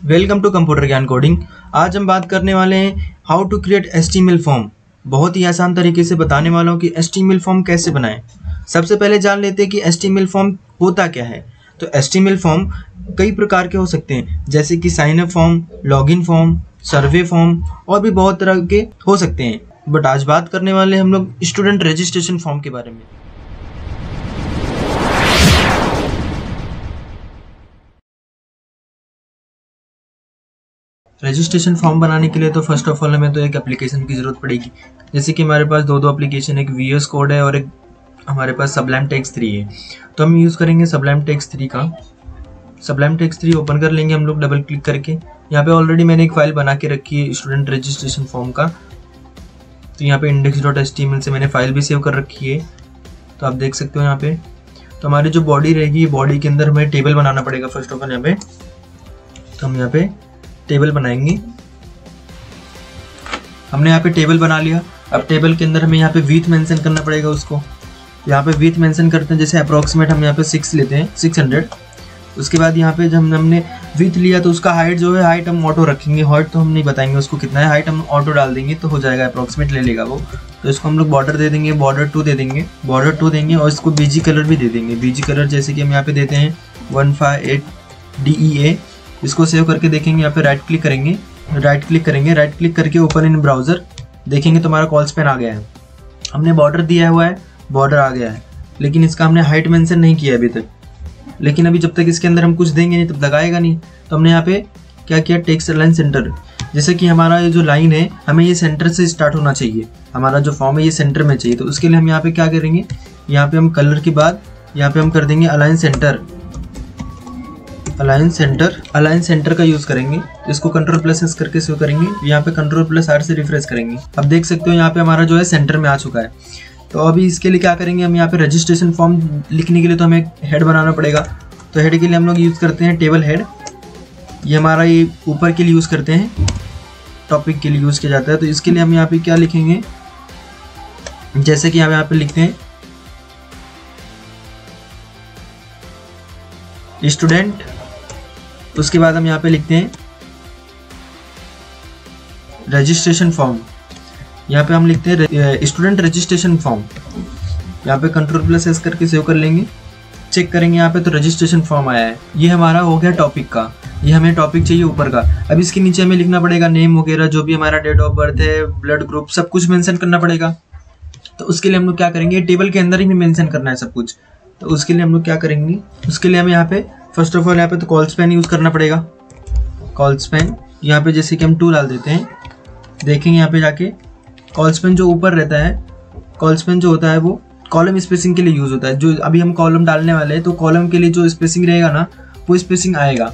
Welcome to computer Gyan coding. आज हम बात करने वाले हैं how to create as form बहुत ही आसान तरीके से बताने वाला हूँ कि एस फॉर्म कैसे बनाएँ। सबसे पहले जान लेते हैं कि एस फॉर्म होता क्या है। तो एस फॉर्म कई प्रकार के हो सकते हैं, जैसे कि sign up form login form survey form और भी बहुत तरह के हो सकते हैं। बट आज बात करने वाले हम लोग स्टूडेंट रजिस्ट्रेशन फॉर्म के बारे में। रजिस्ट्रेशन फॉर्म बनाने के लिए तो फ़र्स्ट ऑफ़ ऑल हमें तो एक एप्लीकेशन की ज़रूरत पड़ेगी। जैसे कि हमारे पास दो दो एप्लीकेशन एक वी एस कोड है और एक हमारे पास सबलैम टेक्स थ्री है। तो हम यूज़ करेंगे सबलैम टेक्स थ्री का। सबलैम टेक्स थ्री ओपन कर लेंगे हम लोग डबल क्लिक करके। यहाँ पे ऑलरेडी मैंने एक फ़ाइल बना के रखी है स्टूडेंट रजिस्ट्रेशन फॉर्म का। तो यहाँ पे इंडेक्स डॉट एस से मैंने फ़ाइल भी सेव कर रखी है। तो आप देख सकते हो यहाँ पे। तो हमारी जो बॉडी रहेगी बॉडी के अंदर हमें टेबल बनाना पड़ेगा फ़र्स्ट ऑफ़ ऑल यहाँ पे। तो हम यहाँ पे टेबल बनाएँगे। हमने यहाँ पे टेबल बना लिया। अब टेबल के अंदर हमें यहाँ पे वीथ मेंशन करना पड़ेगा उसको। यहाँ पे वीथ मेंशन करते हैं, जैसे अप्रोक्सीमेट हम यहाँ पे सिक्स लेते हैं सिक्स हंड्रेड उसके बाद यहाँ पे जब हमने विथ लिया तो उसका हाइट जो है हाइट हम ऑटो रखेंगे। हाइट तो हम नहीं बताएँगे उसको कितना है। हाइट हम ऑटो डाल देंगे तो हो जाएगा अप्रोक्सीमेट ले लेगा वो। तो इसको हम लोग बॉर्डर दे देंगे बॉर्डर टू दे देंगे। बॉर्डर टू देंगे और इसको बीजी कलर भी दे देंगे। बीजी कलर जैसे कि हम यहाँ पे देते हैं one five eight D E A इसको सेव करके देखेंगे, यहाँ पे राइट क्लिक करेंगे राइट क्लिक करेंगे राइट क्लिक करके ओपन इन ब्राउज़र देखेंगे तुम्हारा कॉल्स पेन आ गया है। हमने बॉर्डर दिया हुआ है बॉर्डर आ गया है। लेकिन इसका हमने हाइट मेंशन नहीं किया अभी तक। लेकिन अभी जब तक इसके अंदर हम कुछ देंगे नहीं, तब लगाएगा नहीं। तो हमने यहाँ पे क्या किया टेक्स लाइन सेंटर जैसे कि हमारा ये जो लाइन है, हमें ये सेंटर से स्टार्ट होना चाहिए। हमारा जो फॉर्म है, ये सेंटर में चाहिए। तो उसके लिए हम यहाँ पे क्या करेंगे, यहाँ पे हम कलर के बाद, यहाँ पे हम कर देंगे align centre alliance centre alliance centre का यूज़ करेंगे। इसको कंट्रोल प्लस एस करके सेव करेंगे। यहाँ पे कंट्रोल प्लस आर से रिफ्रेश करेंगे। अब देख सकते हो यहाँ पे हमारा जो है सेंटर में आ चुका है। तो अभी इसके लिए क्या करेंगे हम यहाँ पे रजिस्ट्रेशन फॉर्म लिखने के लिए तो हमें हेड बनाना पड़ेगा। तो हेड के लिए हम लोग यूज़ करते हैं टेबल हेड ये हमारा ये ऊपर के लिए यूज़ करते हैं। टॉपिक के लिए यूज़ किया जाता है। तो इसके लिए हम यहाँ पे क्या लिखेंगे? जैसे कि हम यहाँ पे लिखते हैं। स्टूडेंट उसके बाद हम यहाँ पे लिखते हैं रजिस्ट्रेशन फॉर्म यहाँ पे हम लिखते हैं स्टूडेंट रजिस्ट्रेशन फॉर्म यहाँ पे कंट्रोल प्लस एस करके सेव कर लेंगे। चेक करेंगे यहाँ पे तो रजिस्ट्रेशन फॉर्म आया है। ये हमारा हो गया टॉपिक का। ये हमें टॉपिक चाहिए ऊपर का। अब इसके नीचे हमें लिखना पड़ेगा नेम वगैरह, जो भी हमारा डेट ऑफ़ बर्थ है ब्लड ग्रुप सब कुछ मेंशन करना पड़ेगा। तो उसके लिए हम लोग क्या करेंगे? टेबल के अंदर ही मेंशन करना है सब कुछ। तो उसके लिए हम लोग क्या करेंगे? उसके लिए हम यहाँ पे फ़र्स्ट ऑफ़ ऑल यहाँ पे तो कॉल स्पेन यूज़ करना पड़ेगा। कॉल स्पेन यहाँ पे जैसे कि हम टू डाल देते हैं। देखेंगे यहाँ पे जाके कॉल स्पेन जो ऊपर रहता है कॉल स्पेन जो होता है वो कॉलम स्पेसिंग के लिए यूज़ होता है। जो अभी हम कॉलम डालने वाले हैं तो कॉलम के लिए जो स्पेसिंग रहेगा ना, वो स्पेसिंग आएगा।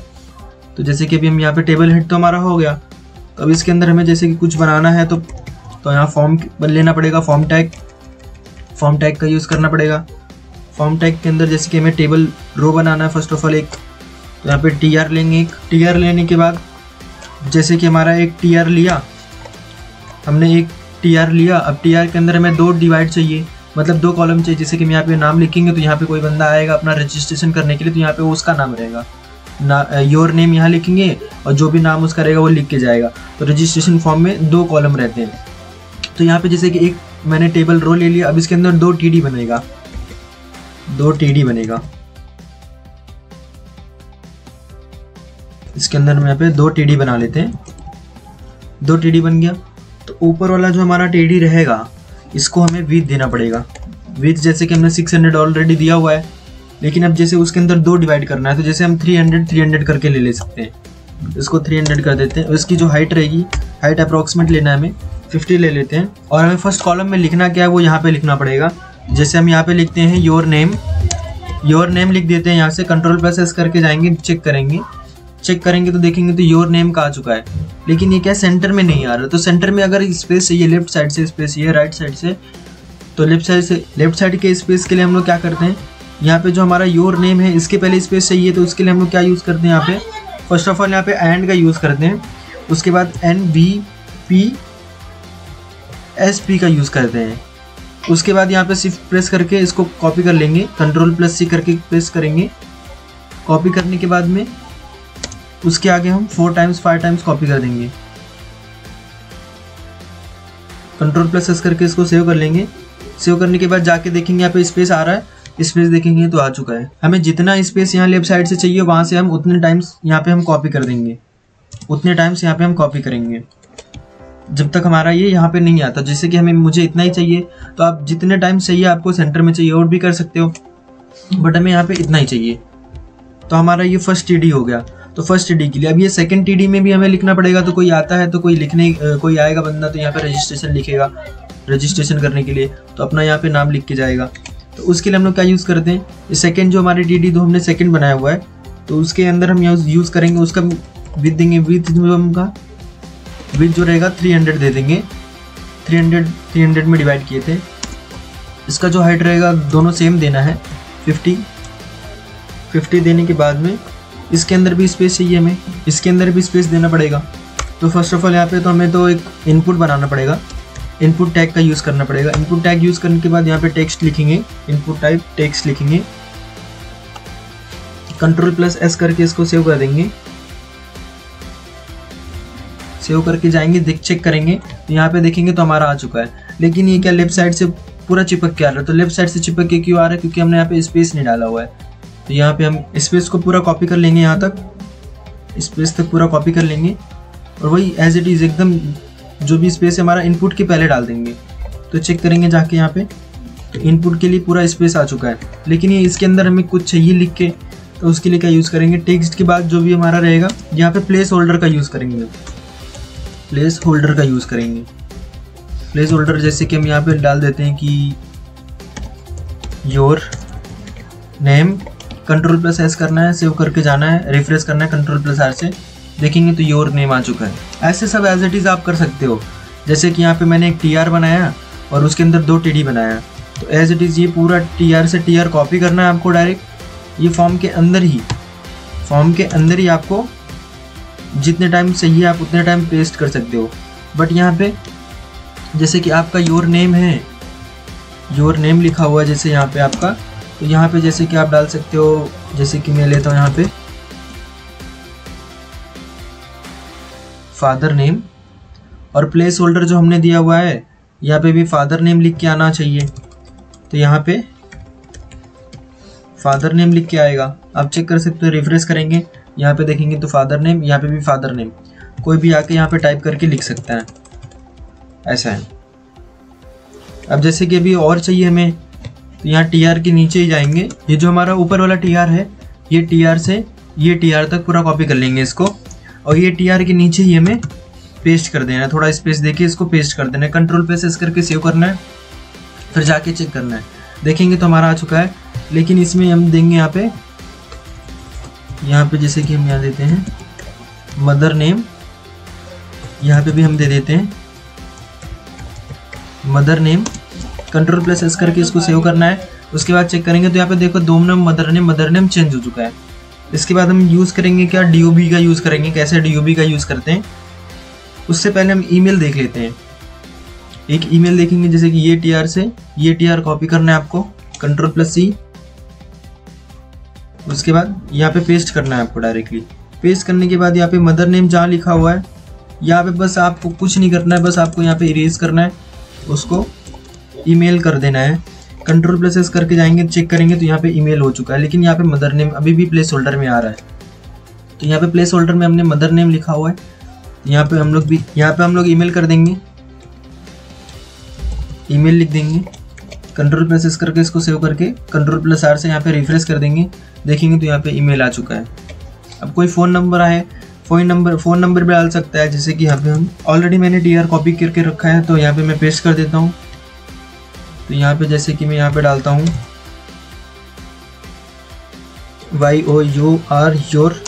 तो जैसे कि अभी हम यहाँ पे टेबल हेड तो हमारा हो गया। तो अब इसके अंदर हमें जैसे कि कुछ बनाना है तो तो यहाँ फॉर्म लेना पड़ेगा फॉर्म टैग फॉर्म टैग का यूज़ करना पड़ेगा। फॉर्म टैग के अंदर जैसे कि हमें टेबल रो बनाना है फ़र्स्ट ऑफ़ ऑल एक तो यहाँ पे टी आर लेंगे एक टी आर लेने के बाद जैसे कि हमारा एक टी आर लिया, हमने एक टी आर लिया, अब टी आर के अंदर हमें दो डिवाइड चाहिए मतलब दो कॉलम चाहिए, जैसे कि हम यहाँ पे नाम लिखेंगे तो यहाँ पे कोई बंदा आएगा अपना रजिस्ट्रेशन करने के लिए तो यहाँ पे उसका नाम रहेगा। ना योर नेम यहाँ लिखेंगे और जो भी नाम उसका रहेगा वो लिख के जाएगा। तो रजिस्ट्रेशन फॉर्म में दो कॉलम रहते हैं। तो यहाँ पे जैसे कि एक मैंने टेबल रो ले लिया, अब इसके अंदर दो टीडी बनेगा। दो टीडी बनेगा। इसके अंदर हम यहाँ पे दो टीडी बना लेते हैं। दो टीडी बन गया। तो ऊपर वाला जो हमारा टीडी रहेगा, इसको हमें वीथ देना पड़ेगा। वीथ जैसे कि हमने 600 ऑलरेडी दिया हुआ है, लेकिन अब जैसे उसके अंदर दो डिवाइड करना है तो जैसे हम 300 300 करके ले ले सकते हैं। इसको 300 कर देते हैं। इसकी जो हाइट रहेगी हाइट अप्रोक्सीमेट लेना है हमें। 50 ले लेते हैं। और हमें फ़र्स्ट कॉलम में लिखना क्या है, वो यहाँ पे लिखना पड़ेगा। जैसे हम यहाँ पे लिखते हैं योर नेम योर नेम लिख देते हैं यहाँ से कंट्रोल प्लस एस करके जाएँगे चेक करेंगे। चेक करेंगे तो देखेंगे तो योर नेम का आ चुका है। लेकिन ये क्या सेंटर में नहीं आ रहा। तो सेंटर में अगर स्पेस चाहिए लेफ़्ट साइड से स्पेस चाहिए राइट साइड से तो लेफ़्ट साइड से लेफ़्ट साइड के स्पेस के लिए हम लोग क्या करते हैं? यहाँ पे जो हमारा योर नेम है, इसके पहले स्पेस चाहिए तो उसके लिए हम लोग क्या यूज़ करते हैं यहाँ पे? फ़र्स्ट ऑफ़ ऑल यहाँ पे एंड का यूज़ करते हैं। उसके बाद N B P S P का यूज़ करते हैं। उसके बाद यहाँ पे सिर्फ़ प्रेस करके इसको कॉपी कर लेंगे। कंट्रोल प्लस सी करके प्रेस करेंगे। कॉपी करने के बाद में उसके आगे हम four times five times copy कर देंगे। कंट्रोल प्लस एस करके इसको सेव कर लेंगे। सेव करने के बाद जाके देखेंगे यहाँ पे स्पेस आ रहा है। स्पेस देखेंगे तो आ चुका है। हमें जितना स्पेस यहाँ लेफ़्ट साइड से चाहिए, वहाँ से हम उतने टाइम्स यहाँ पे हम कॉपी कर देंगे। उतने टाइम्स यहाँ पे हम कॉपी करेंगे। जब तक हमारा ये यहाँ पे नहीं आता, जैसे कि हमें मुझे इतना ही चाहिए तो आप जितने टाइम चाहिए आपको सेंटर में चाहिए और भी कर सकते हो। बट हमें यहाँ पे इतना ही चाहिए। तो हमारा ये फ़र्स्ट टीडी हो गया। तो फ़र्स्ट टीडी के लिए अब ये सेकंड टीडी में भी हमें लिखना पड़ेगा तो कोई आता है तो कोई लिखने, कोई आएगा बंदा तो यहाँ पे रजिस्ट्रेशन लिखेगा रजिस्ट्रेशन करने के लिए तो अपना यहाँ पे नाम लिख के जाएगा। तो उसके लिए हम लोग क्या यूज़ करते हैं? सेकेंड जो हमारे टी डी दो हमने सेकेंड बनाया हुआ है तो उसके अंदर हम यूज़ करेंगे, उसका विद देंगे विथ का विथ जो रहेगा थ्री हंड्रेड दे देंगे। थ्री हंड्रेड थ्री हंड्रेड में डिवाइड किए थे। इसका जो हाइट रहेगा, दोनों सेम देना है। फिफ्टी फिफ्टी देने के बाद में, इसके अंदर भी स्पेस चाहिए हमें। इसके अंदर भी स्पेस देना पड़ेगा। तो फ़र्स्ट ऑफ़ ऑल यहाँ पे तो हमें तो एक इनपुट बनाना पड़ेगा। इनपुट टैग का यूज़ करना पड़ेगा। इनपुट टैग यूज़ करने के बाद यहाँ पे टेक्स्ट लिखेंगे। इनपुट टाइप टेक्स्ट लिखेंगे। कंट्रोल प्लस एस करके इसको सेव कर देंगे। सेव करके जाएँगे, देख चेक करेंगे तो यहाँ पे देखेंगे तो हमारा आ चुका है। लेकिन ये क्या लेफ़्ट साइड से पूरा चिपक के आ रहा है? तो लेफ़्ट साइड से चिपक के क्यों आ रहा है? क्योंकि हमने यहाँ पे स्पेस नहीं डाला हुआ है। तो यहाँ पे हम स्पेस को पूरा कॉपी कर लेंगे यहाँ तक। स्पेस तक पूरा कॉपी कर लेंगे। और वही एज इट इज़ एकदम जो भी स्पेस है हमारा इनपुट के पहले डाल देंगे। तो चेक करेंगे जाके यहाँ पे। तो इनपुट के लिए पूरा स्पेस आ चुका है। लेकिन ये इसके अंदर हमें कुछ चाहिए लिख के तो उसके लिए क्या यूज़ करेंगे? टेक्स्ट के बाद जो भी हमारा रहेगा, यहाँ पे प्लेस होल्डर का यूज़ करेंगे। प्लेस होल्डर का यूज़ करेंगे। प्लेस होल्डर जैसे कि हम यहाँ पे डाल देते हैं कि your name control plus S करना है सेव करके जाना है रिफ्रेश करना है कंट्रोल प्लस आर से देखेंगे तो योर नेम आ चुका है। ऐसे सब एज इट इज़ आप कर सकते हो। जैसे कि यहाँ पे मैंने एक टीआर बनाया और उसके अंदर दो टीडी बनाया। तो एज इट इज़ ये पूरा टीआर से टीआर कॉपी करना है आपको डायरेक्ट ये फॉर्म के अंदर ही फॉर्म के अंदर ही आपको जितने टाइम चाहिए आप उतने टाइम पेस्ट कर सकते हो। बट यहाँ पे, जैसे कि आपका योर नेम है योर नेम लिखा हुआ है जैसे यहाँ पे आपका तो यहाँ पे जैसे कि आप डाल सकते हो, जैसे कि मैं लेता हूँ यहाँ पे फादर नेम और प्लेस होल्डर जो हमने दिया हुआ है, यहाँ पे भी फादर नेम लिख के आना चाहिए। तो यहाँ पे फादर नेम लिख के आएगा। आप चेक कर सकते हो रिफ्रेश करेंगे। यहाँ पे देखेंगे तो फादर नेम यहाँ पे भी फादर नेम कोई भी आके यहाँ पे टाइप करके लिख सकता है। ऐसा है। अब जैसे कि अभी और चाहिए हमें तो यहाँ टी के नीचे ही जाएँगे। ये जो हमारा ऊपर वाला टीआर है, ये टीआर से, ये टीआर तक पूरा कॉपी कर लेंगे इसको। और ये टीआर के नीचे ही हमें पेस्ट कर देना है। थोड़ा स्पेस देके इसको पेस्ट कर देना है। कंट्रोल पे सेस करके सेव करना है। फिर जाके चेक करना है। देखेंगे तो हमारा आ चुका है। लेकिन इसमें हम देंगे यहाँ पे यहाँ पे जैसे कि हम यहाँ देते हैं मदर नेम, यहाँ पे भी हम दे देते हैं mother name control plus S करके इसको सेव करना है। उसके बाद चेक करेंगे तो यहाँ पे देखो दो name mother name mother name change हो चुका है। इसके बाद हम यूज़ करेंगे क्या? डी का यूज़ करेंगे। कैसे डी का यूज़ करते हैं? उससे पहले हम ईमेल देख लेते हैं। एक ईमेल देखेंगे जैसे कि ये टी से, ये टी कॉपी करना है आपको। कंट्रोल प्लस सी उसके बाद यहाँ पे पेस्ट करना है आपको डायरेक्टली पेस्ट करने के बाद यहाँ पे मदर नेम जहाँ लिखा हुआ है, यहाँ पे बस आपको कुछ नहीं करना है, बस आपको यहाँ पे इरेज करना है, उसको ईमेल कर देना है। कंट्रोल प्लेसेस करके जाएँगे चेक करेंगे तो यहाँ पे ईमेल हो चुका है, लेकिन यहाँ पे मदर नेम अभी भी प्लेस होल्डर में आ रहा है। तो यहाँ पे प्लेस होल्डर में हमने मदर नेम लिखा हुआ है। यहाँ पे हम लोग भी, यहाँ पे हम लोग ईमेल कर देंगे। ईमेल लिख देंगे। कंट्रोल प्लस एस करके, इसको सेव करके कंट्रोल प्लस आर से यहाँ पे रिफ्रेश कर देंगे। देखेंगे तो यहाँ पे ईमेल आ चुका है। अब कोई फ़ोन नंबर आए फ़ोन नंबर फ़ोन नंबर भी डाल सकता है, जैसे कि यहाँ पे हम ऑलरेडी मैंने डीआर कॉपी करके रखा है तो यहाँ पे मैं पेस्ट कर देता हूँ। तो यहाँ पे जैसे कि मैं यहाँ पे डालता हूँ। Y O U R your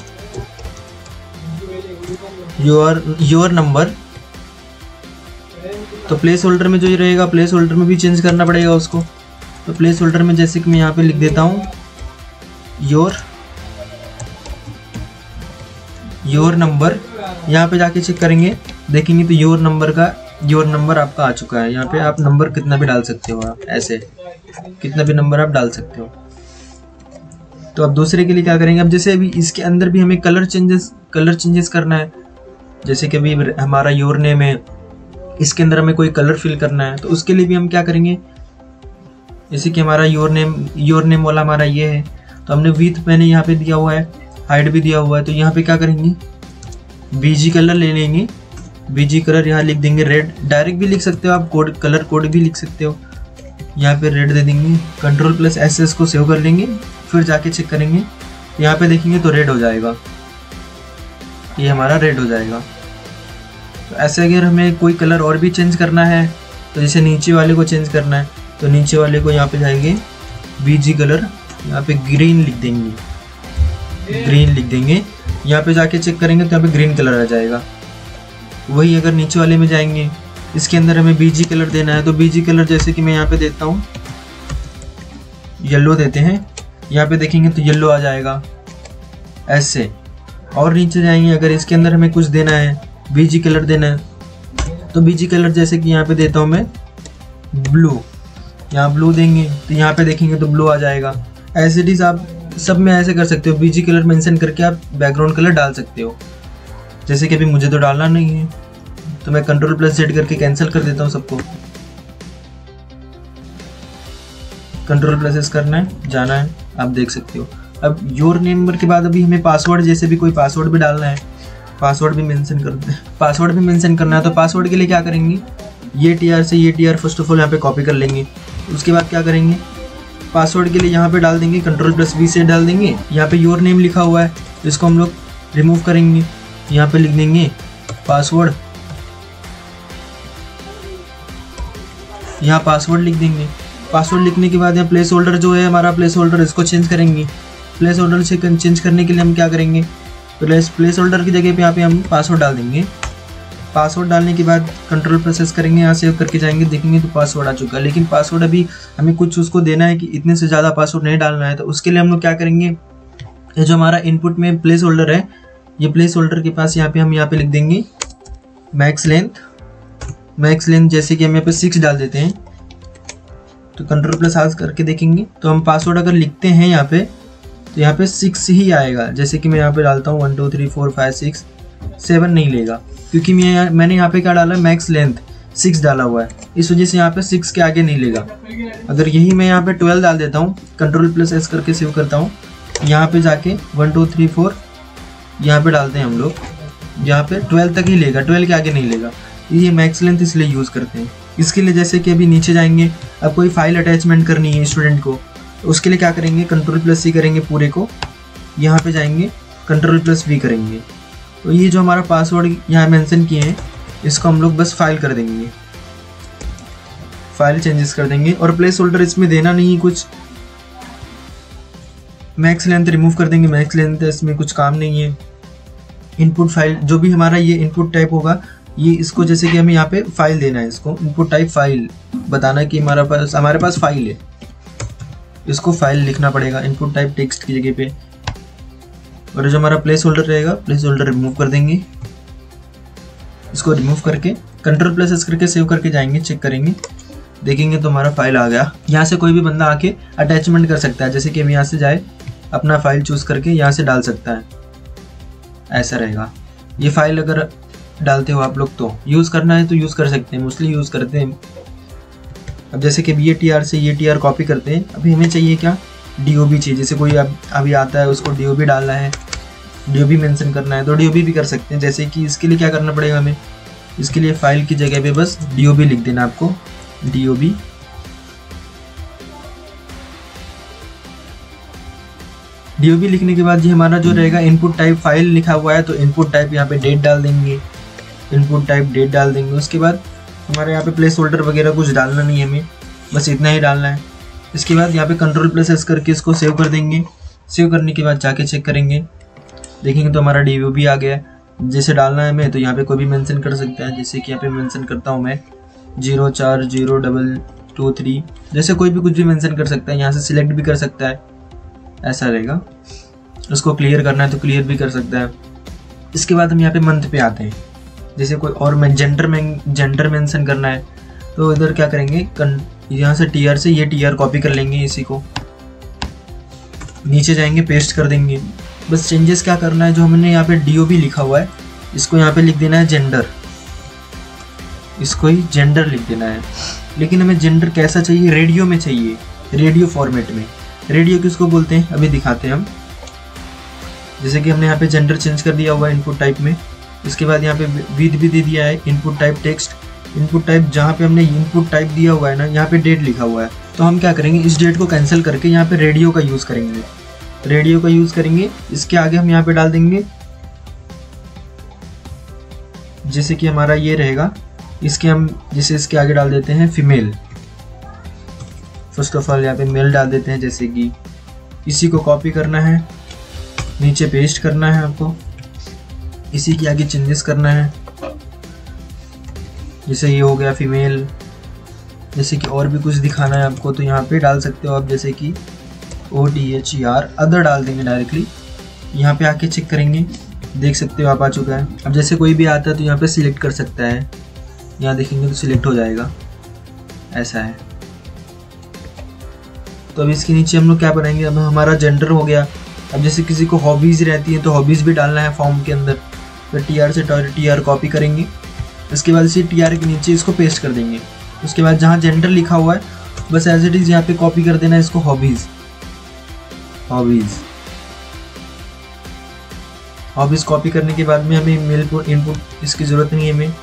your your number तो प्लेस होल्डर में जो ये रहेगा प्लेस होल्डर में भी चेंज करना पड़ेगा उसको। तो प्लेस होल्डर में जैसे कि मैं यहाँ पे लिख देता हूँ योर योर नंबर यहाँ पे जाके चेक करेंगे। देखेंगे तो योर नंबर का योर नंबर आपका आ चुका है। यहाँ पे आप नंबर कितना भी डाल सकते हो आप, ऐसे। कितना भी नंबर आप डाल सकते हो। तो अब दूसरे के लिए क्या करेंगे? अब जैसे अभी इसके अंदर भी हमें कलर चेंजेस कलर चेंजेस करना है। जैसे कि अभी हमारा योर नेम है। इसके अंदर हमें कोई कलर फिल करना है तो उसके लिए भी हम क्या करेंगे? जैसे कि हमारा योर नेम योर नेम वाला हमारा ये है तो हमने विथ मैंने यहाँ पे दिया हुआ है हाइट भी दिया हुआ है तो यहाँ पे क्या करेंगे? बीजी कलर ले लेंगे बीजी कलर यहाँ लिख देंगे रेड डायरेक्ट भी लिख सकते हो आप कोड कलर कोड भी लिख सकते हो। यहाँ पे रेड दे देंगे कंट्रोल प्लस एस एस को सेव कर लेंगे, फिर जाके चेक करेंगे, यहाँ पे देखेंगे तो रेड हो जाएगा। ये हमारा रेड हो जाएगा। तो ऐसे अगर हमें कोई कलर और भी चेंज करना है तो जैसे नीचे वाले को चेंज करना है तो नीचे वाले को यहाँ पे जाएँगे बीजी कलर यहाँ पे ग्रीन लिख देंगे। ग्रीन लिख देंगे। यहाँ पे जाके चेक करेंगे तो यहाँ पे ग्रीन कलर आ जाएगा। वही अगर नीचे वाले में जाएँगे, इसके अंदर हमें बीजी कलर देना है तो बीजी कलर जैसे कि मैं यहाँ पे देता हूँ येलो देते हैं। यहाँ पे देखेंगे तो येलो आ जाएगा। ऐसे। और नीचे जाएँगे, अगर इसके अंदर हमें कुछ देना है बीजी कलर देना है। तो बीजी कलर जैसे कि यहाँ पे देता हूँ मैं ब्लू यहाँ ब्लू देंगे तो यहाँ पे देखेंगे तो ब्लू आ जाएगा। इट इज़ आप सब में ऐसे कर सकते हो। बीजी कलर मेंशन करके आप बैकग्राउंड कलर डाल सकते हो। जैसे कि अभी मुझे तो डालना नहीं है। तो मैं कंट्रोल प्लस जेड करके कैंसिल कर देता हूँ सबको। कंट्रोल प्लस करना है, जाना है, आप देख सकते हो। अब योर नेम के बाद अभी हमें पासवर्ड जैसे भी कोई पासवर्ड भी डालना है पासवर्ड भी मेंशन कर पासवर्ड भी मेंशन करना है तो पासवर्ड के लिए क्या करेंगे? ये टी से ये टी फ़र्स्ट ऑफ़ ऑल यहाँ पे कॉपी कर लेंगे। उसके बाद क्या करेंगे? पासवर्ड के लिए यहाँ पे डाल देंगे कंट्रोल प्लस वी से डाल देंगे। यहाँ पे योर नेम लिखा हुआ है, इसको हम लोग रिमूव करेंगे। यहाँ पे लिख देंगे पासवर्ड यहाँ पासवर्ड लिख देंगे। पासवर्ड लिखने के बाद यहाँ प्लेस होल्डर जो है, हमारा प्लेस होल्डर इसको चेंज करेंगे। प्लेस होल्डर से चेंज करने के लिए हम क्या करेंगे? प्लेस प्लेस होल्डर की जगह पे यहाँ पे हम पासवर्ड डाल देंगे। पासवर्ड डालने के बाद कंट्रोल प्रोसेस करेंगे, यहाँ सेव करके जाएँगे, देखेंगे तो पासवर्ड आ चुका है। लेकिन पासवर्ड अभी हमें कुछ उसको देना है कि इतने से ज़्यादा पासवर्ड नहीं डालना है तो उसके लिए हम लोग क्या करेंगे, ये जो हमारा इनपुट में प्लेस होल्डर है, ये प्लेस होल्डर के पास यहाँ पे हम यहाँ पे लिख देंगे मैक्स लेंथ मैक्स लेंथ जैसे कि हम यहाँ पे सिक्स डाल देते हैं। तो कंट्रोल प्लस आज करके देखेंगे। तो हम पासवर्ड अगर लिखते हैं यहाँ पे तो यहाँ पे सिक्स ही आएगा। जैसे कि मैं यहाँ पे डालता हूँ one two three four five six seven नहीं लेगा। क्योंकि मैं यहाँ, मैंने यहाँ पे क्या डाला? मैक्स लेंथ सिक्स डाला हुआ है। इस वजह से यहाँ पे सिक्स के आगे नहीं लेगा। अगर यही मैं यहाँ पे ट्वेल्व डाल देता हूँ कंट्रोल प्लस एस करके सेव करता हूँ, यहाँ पे जाके वन टू थ्री फोर यहाँ पे डालते हैं हम लोग। यहाँ पे ट्वेल्व तक ही लेगा। ट्वेल्व के आगे नहीं लेगा। ये मैक्स लेंथ इसलिए यूज़ करते हैं। इसके लिए जैसे कि अभी नीचे जाएँगे। अब कोई फ़ाइल अटैचमेंट करनी है स्टूडेंट को तो उसके लिए क्या करेंगे? कंट्रोल प्लस सी करेंगे पूरे को। यहाँ पे जाएँगे कंट्रोल प्लस वी करेंगे। तो ये जो हमारा पासवर्ड यहाँ मेंशन किए हैं, इसको हम लोग बस फ़ाइल कर देंगे। फ़ाइल चेंजेस कर देंगे और प्लेस होल्डर इसमें देना नहीं कुछ। मैक्स लेंथ रिमूव कर देंगे। मैक्स लेंथ इसमें कुछ काम नहीं है। इनपुट फ़ाइल जो भी हमारा ये इनपुट टाइप होगा, ये इसको जैसे कि हमें यहाँ पे फ़ाइल देना है इसको। इनपुट टाइप फ़ाइल बताना कि हमारा पास हमारे पास फ़ाइल है। इसको फ़ाइल लिखना पड़ेगा इनपुट टाइप टेक्स्ट की जगह पे। और जो हमारा प्लेस होल्डर रहेगा प्लेस होल्डर रिमूव कर देंगे। इसको रिमूव करके कंट्रोल प्लेस करके सेव करके जाएँगे चेक करेंगे। देखेंगे तो हमारा फ़ाइल आ गया। यहाँ से कोई भी बंदा आके अटैचमेंट कर सकता है, जैसे कि हम यहाँ से जाए, अपना फ़ाइल चूज़ करके यहाँ से डाल सकता है। ऐसा रहेगा। ये फ़ाइल अगर डालते हो आप लोग तो। यूज़ करना है तो यूज़ कर सकते हैं मोस्टली यूज़ करते हैं। अब जैसे कि बी ए टी आर से ये टी आर कॉपी करते हैं, अभी हमें चाहिए क्या? डी ओ बी चाहिए। जैसे कोई अब, अभी आता है, उसको डी ओ बी डालना है डी ओ बी मैंसन करना है तो डी ओ बी भी कर सकते हैं। जैसे कि इसके लिए क्या करना पड़ेगा हमें? इसके लिए फ़ाइल की जगह पे बस डी ओ बी लिख देना आपको। डी ओ बी डीओबी लिखने के बाद जी हमारा जो रहेगा इनपुट टाइप फ़ाइल लिखा हुआ है तो इनपुट टाइप यहाँ पे डेट डाल देंगे। इनपुट टाइप डेट डाल देंगे। उसके बाद हमारे यहाँ पे प्लेस होल्डर वगैरह कुछ डालना नहीं है हमें, बस इतना ही डालना है। इसके बाद यहाँ पे कंट्रोल प्लस एस करके इसको सेव कर देंगे। सेव करने के बाद जाके चेक करेंगे। देखेंगे तो हमारा डी भी आ गया है। जैसे डालना है हमें तो यहाँ पे कोई भी मेंशन कर सकता है। जैसे कि यहाँ पे मेंशन करता हूँ मैं ज़ीरो चार ज़ीरो डबल टू थ्री जैसे कोई भी कुछ भी मेंशन कर सकता है, यहाँ से सिलेक्ट भी कर सकता है। ऐसा रहेगा। उसको क्लियर करना है तो क्लियर भी कर सकता है। इसके बाद हम यहाँ पे मंथ पे आते हैं। जैसे कोई और मैं जेंडर में जेंडर मेंशन करना है तो इधर क्या करेंगे? कन यहाँ से टी से ये टी कॉपी कर लेंगे इसी को। नीचे जाएँगे पेस्ट कर देंगे। बस चेंजेस क्या करना है, जो हमने यहाँ पे डी लिखा हुआ है, इसको यहाँ पे लिख देना है जेंडर इसको ही जेंडर लिख देना है। लेकिन हमें जेंडर कैसा चाहिए? रेडियो में चाहिए। रेडियो फॉर्मेट में। रेडियो किसको बोलते हैं? अभी दिखाते हैं हम। जैसे कि हमने यहाँ पे जेंडर चेंज कर दिया हुआ है इनपुट टाइप में। इसके बाद यहाँ पे विद भी दे दिया है input type text input type जहाँ पे हमने इनपुट टाइप दिया हुआ है ना, यहाँ पे डेट लिखा हुआ है। तो हम क्या करेंगे, इस डेट को कैंसिल करके यहाँ पे रेडियो का यूज़ करेंगे। रेडियो का यूज़ करेंगे, इसके आगे हम यहाँ पे डाल देंगे। जैसे कि हमारा ये रहेगा, इसके हम, जैसे इसके आगे डाल देते हैं फीमेल फ़र्स्ट ऑफ़ ऑल यहाँ पे मेल डाल देते हैं, जैसे कि इसी को कॉपी करना है, नीचे पेस्ट करना है आपको इसी के आगे चेंजेस करना है। जैसे ये हो गया फीमेल जैसे कि और भी कुछ दिखाना है आपको तो यहाँ पे डाल सकते हो आप, जैसे कि O T H E R other डाल देंगे डायरेक्टली यहाँ पे आके चेक करेंगे, देख सकते हो आप आ चुका है। अब जैसे कोई भी आता है तो यहाँ पे सिलेक्ट कर सकता है। यहाँ देखेंगे तो सिलेक्ट हो जाएगा। ऐसा है। तो अब इसके नीचे हम लोग क्या बनाएँगे? अब हमारा जेंडर हो गया। अब जैसे किसी को हॉबीज़ रहती है तो हॉबीज़ भी डालना है फॉर्म के अंदर। तो टी आर से टी आर कॉपी करेंगे। उसके बाद इसी टी आर के नीचे इसको पेस्ट कर देंगे। उसके बाद जहाँ जेंडर लिखा हुआ है, बस एज इट इज़ यहाँ पे कॉपी कर देना इसको हॉबीज़ हॉबीज़ हॉबीज़ कॉपी करने के बाद में हमें मेल इनपुट इसकी ज़रूरत नहीं है हमें।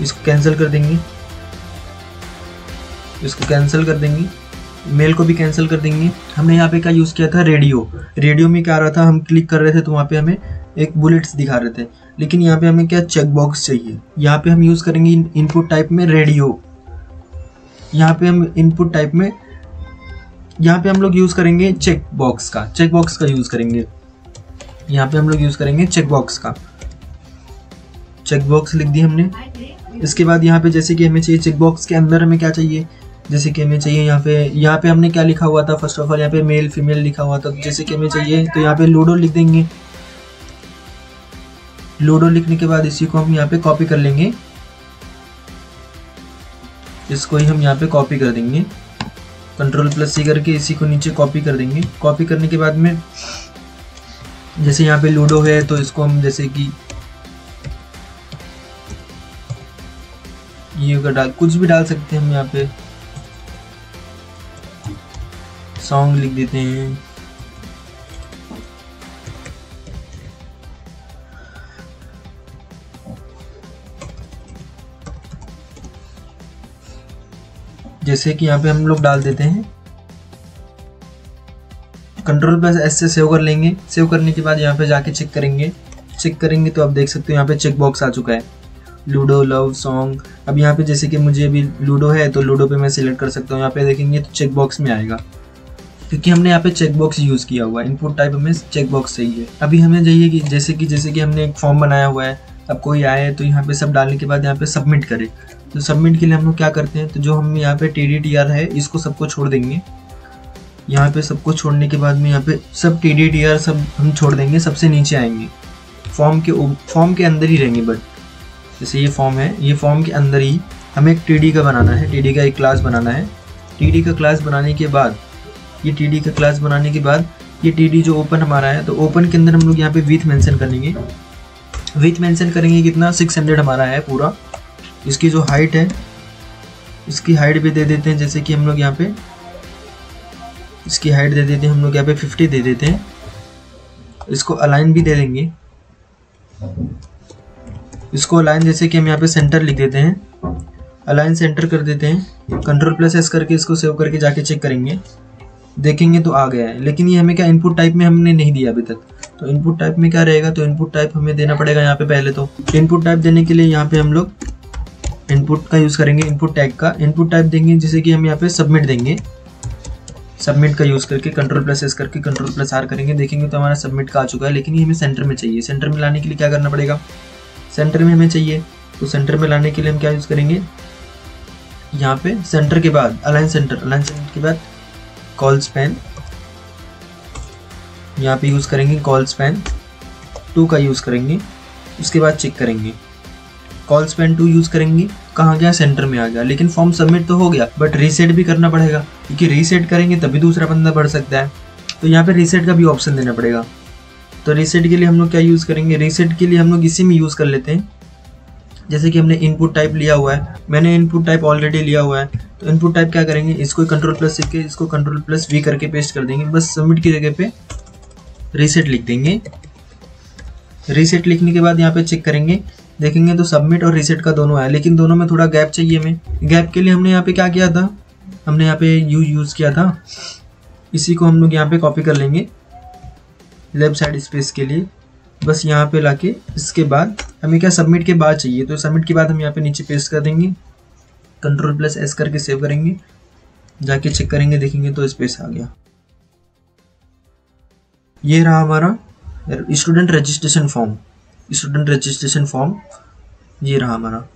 इसको कैंसिल कर देंगे। इसको कैंसिल कर देंगे। मेल को भी कैंसिल कर देंगे। हमने यहाँ पे क्या यूज़ किया था? रेडियो। रेडियो में क्या आ रहा था? हम क्लिक कर रहे थे तो वहाँ पे हमें एक बुलेट्स दिखा रहे थे। लेकिन यहाँ पे हमें क्या चेक बॉक्स चाहिए? यहाँ पे हम यूज़ करेंगे इनपुट टाइप में रेडियो। यहाँ पे हम इनपुट टाइप में यहाँ पे हम लोग यूज़ करेंगे चेक बॉक्स का। चेक बॉक्स का यूज़ करेंगे। यहाँ पे हम लोग यूज़ करेंगे चेक बॉक्स का। चेक बॉक्स लिख दिया हमने। इसके बाद यहाँ पे जैसे कि हमें चाहिए चेक बॉक्स के अंदर हमें क्या चाहिए? जैसे कि हमें चाहिए यहाँ पे यहाँ पे हमने क्या लिखा हुआ था? फ़र्स्ट ऑफ़ ऑल यहाँ पे मेल फीमेल लिखा हुआ था। जैसे कि हमें चाहिए तो यहाँ पे लूडो लिख देंगे। लूडो लिखने के बाद इसी को हम यहाँ पे कॉपी कर लेंगे। इसको ही हम यहाँ पे कॉपी कर देंगे। कंट्रोल प्लस सी करके इसी को नीचे कॉपी कर देंगे। कॉपी करने के बाद में जैसे यहाँ पे लूडो है तो इसको हम जैसे कि ये डाल, कुछ भी डाल सकते हैं हम यहाँ पे। सॉन्ग लिख देते हैं। जैसे कि यहाँ पे हम लोग डाल देते हैं। कंट्रोल प्लस एस से सेव कर लेंगे। सेव करने के बाद यहाँ पे जाके चेक करेंगे। चेक करेंगे तो आप देख सकते हो यहाँ पे चेक बॉक्स आ चुका है। लूडो लव सॉन्ग अब यहाँ पे जैसे कि मुझे अभी लूडो है तो लूडो पे मैं सिलेक्ट कर सकता हूँ। यहाँ पे देखेंगे तो चेक बॉक्स में आएगा। क्योंकि हमने यहाँ पे चेक बॉक्स यूज़ किया हुआ है। इनपुट टाइप हमें चेक बॉक्स चाहिए। अभी हमें चाहिए कि जैसे कि जैसे कि हमने एक फॉर्म बनाया हुआ है, अब कोई आए तो यहाँ पे सब डालने के बाद यहाँ पे सबमिट करे। तो सबमिट के लिए हम लोग क्या करते हैं तो जो हम यहाँ पे टी डी टी आर है, इसको सबको छोड़ देंगे। यहाँ पे सबको छोड़ने के बाद में यहाँ पे सब टी डी टी आर सब हम छोड़ देंगे, सबसे नीचे आएँगे। फॉर्म के फॉर्म के अंदर ही रहेंगे बट। जैसे ये फॉर्म है, ये फॉर्म के अंदर ही हमें एक टीडी का बनाना है। टीडी का एक क्लास बनाना है। टीडी का क्लास बनाने के बाद ये टी का क्लास बनाने के बाद ये टी जो ओपन हमारा है तो ओपन के अंदर हम लोग यहाँ पे विथ मेंशन करेंगे विथ मेंशन करेंगे कितना? 600 हमारा है पूरा। इसकी जो हाइट है, इसकी हाइट भी दे देते हैं, जैसे कि हम लोग यहाँ पे इसकी हाइट दे देते हैं, हम लोग यहाँ पे 50 दे देते हैं। इसको अलाइन भी दे देंगे। इसको अलाइन जैसे कि हम यहाँ पे सेंटर लिख देते हैं। अलाइन सेंटर कर देते हैं। कंट्रोल प्लस एस करके इसको सेव करके जाके चेक करेंगे। देखेंगे तो आ गया है। लेकिन ये हमें क्या इनपुट टाइप में हमने नहीं दिया अभी तक। तो इनपुट टाइप में क्या रहेगा? तो इनपुट टाइप हमें देना पड़ेगा यहाँ पे पहले तो। इनपुट टाइप देने के लिए यहाँ पे हम लोग इनपुट का यूज़ करेंगे इनपुट टैग का। इनपुट टाइप देंगे, जिसे कि हम यहाँ पे सबमिट देंगे। सबमिट का यूज़ करके कंट्रोल प्लस एस करके कंट्रोल प्लस आर करेंगे। देखेंगे तो हमारा सबमिट का आ चुका है, लेकिन ये हमें सेंटर में चाहिए। सेंटर में लाने के लिए क्या करना पड़ेगा? सेंटर में हमें चाहिए। तो सेंटर में लाने के लिए हम क्या यूज़ करेंगे? यहाँ पे सेंटर के बाद अलाइन सेंटर अलाइन सेंटर के बाद कॉल स्पैन यहाँ पे यूज़ करेंगे कॉल स्पैन टू का यूज़ करेंगे. उसके बाद चेक करेंगे. कॉल स्पैन टू यूज़ करेंगे. कहाँ गया? सेंटर में आ गया. लेकिन फॉर्म सबमिट तो हो गया बट रीसेट भी करना पड़ेगा, क्योंकि रीसेट करेंगे तभी दूसरा बंदा बढ़ सकता है। तो यहाँ पे रीसेट का भी ऑप्शन देना पड़ेगा। तो रीसेट के लिए हम लोग क्या यूज़ करेंगे? रीसेट के लिए हम लोग इसी में यूज़ कर लेते हैं। जैसे कि हमने इनपुट टाइप लिया हुआ है, मैंने इनपुट टाइप ऑलरेडी लिया हुआ है तो इनपुट टाइप क्या करेंगे? इसको कंट्रोल प्लस सीख के इसको कंट्रोल प्लस वी करके पेस्ट कर देंगे। बस सबमिट की जगह पे रीसेट लिख देंगे। रीसेट लिखने के बाद यहाँ पे चेक करेंगे। देखेंगे तो सबमिट और रीसेट का दोनों है, लेकिन दोनों में थोड़ा गैप चाहिए हमें। गैप के लिए हमने यहाँ पे क्या किया था? हमने यहाँ पे यू यूज़ किया था। इसी को हम लोग यहाँ पे कॉपी कर लेंगे। लेफ़्ट साइड स्पेस के लिए। बस यहाँ पे लाके इसके बाद हमें क्या सबमिट के बाद चाहिए? तो सबमिट के बाद हम यहाँ पे नीचे पेस्ट कर देंगे। कंट्रोल प्लस एस करके सेव करेंगे। जाके चेक करेंगे, देखेंगे तो स्पेस आ गया। ये रहा हमारा student registration form student registration form ये रहा हमारा।